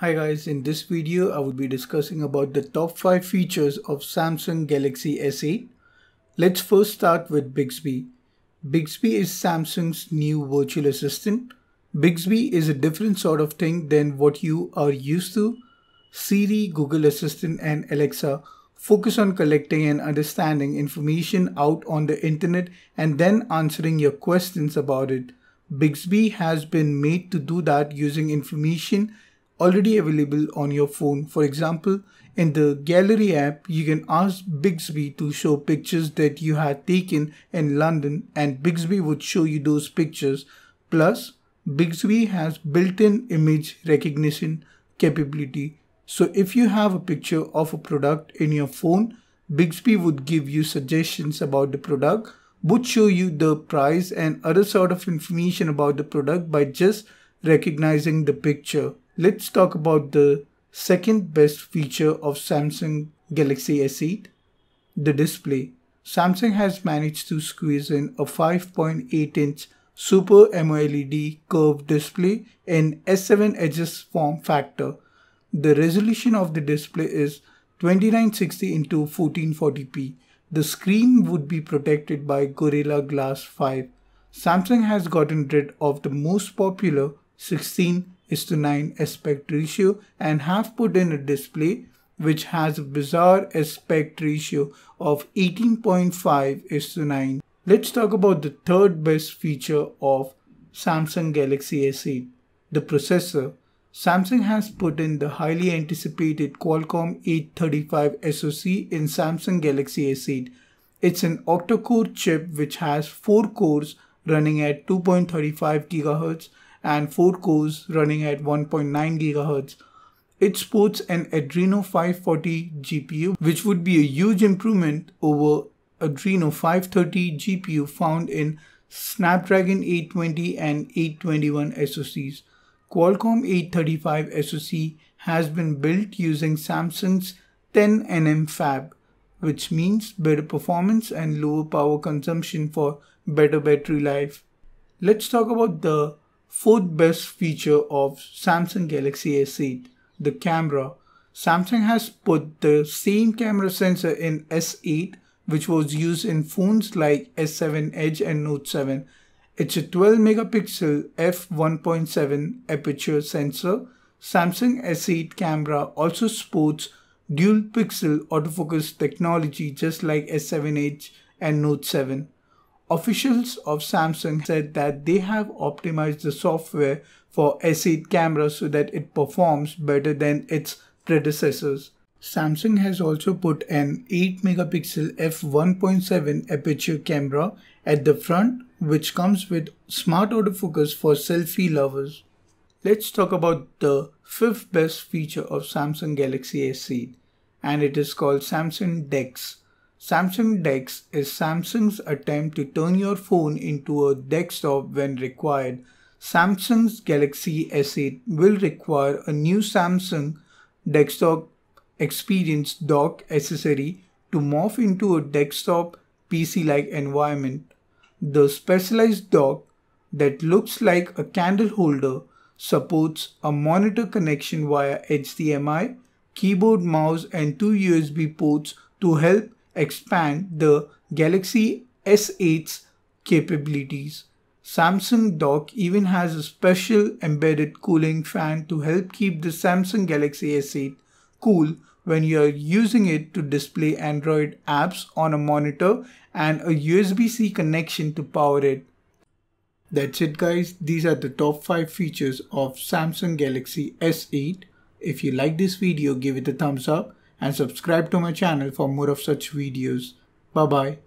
Hi guys, in this video I will be discussing about the top 5 features of Samsung Galaxy S8. Let's first start with Bixby. Bixby is Samsung's new virtual assistant. Bixby is a different sort of thing than what you are used to. Siri, Google Assistant and Alexa focus on collecting and understanding information out on the internet and then answering your questions about it. Bixby has been made to do that using information already available on your phone. For example, in the gallery app, you can ask Bixby to show pictures that you had taken in London and Bixby would show you those pictures. Plus, Bixby has built-in image recognition capability. So if you have a picture of a product in your phone, Bixby would give you suggestions about the product, would show you the price and other sort of information about the product by just recognizing the picture. Let's talk about the second best feature of Samsung Galaxy S8, the display. Samsung has managed to squeeze in a 5.8 inch Super AMOLED curved display in S7 Edge's form factor. The resolution of the display is 2960 x 1440p. The screen would be protected by Gorilla Glass 5. Samsung has gotten rid of the most popular 16 is to 9 aspect ratio and have put in a display which has a bizarre aspect ratio of 18.5 is to 9. Let's talk about the third best feature of Samsung Galaxy S8, the processor. Samsung has put in the highly anticipated Qualcomm 835 SoC in Samsung Galaxy S8. It's an octa-core chip which has 4 cores running at 2.35 GHz and 4 cores running at 1.9 GHz. It sports an Adreno 540 GPU, which would be a huge improvement over Adreno 530 GPU found in Snapdragon 820 and 821 SoCs. Qualcomm 835 SoC has been built using Samsung's 10nm fab, which means better performance and lower power consumption for better battery life. Let's talk about the fourth best feature of Samsung Galaxy S8, the camera. Samsung has put the same camera sensor in S8 which was used in phones like S7 Edge and Note 7. It's a 12 megapixel f1.7 aperture sensor. Samsung S8 camera also sports dual pixel autofocus technology just like S7 Edge and Note 7. Officials of Samsung said that they have optimized the software for S8 camera so that it performs better than its predecessors. Samsung has also put an 8 megapixel f1.7 aperture camera at the front which comes with smart autofocus for selfie lovers. Let's talk about the fifth best feature of Samsung Galaxy S8 and it is called Samsung DeX. Samsung DeX is Samsung's attempt to turn your phone into a desktop when required. Samsung's Galaxy S8 will require a new Samsung desktop experience dock accessory to morph into a desktop PC-like environment. The specialized dock that looks like a candle holder supports a monitor connection via HDMI, keyboard, mouse and two USB ports to help expand the Galaxy S8's capabilities. Samsung Dock even has a special embedded cooling fan to help keep the Samsung Galaxy S8 cool when you are using it to display Android apps on a monitor and a USB-C connection to power it. That's it guys, these are the top 5 features of Samsung Galaxy S8. If you like this video, give it a thumbs up and subscribe to my channel for more of such videos. Bye bye.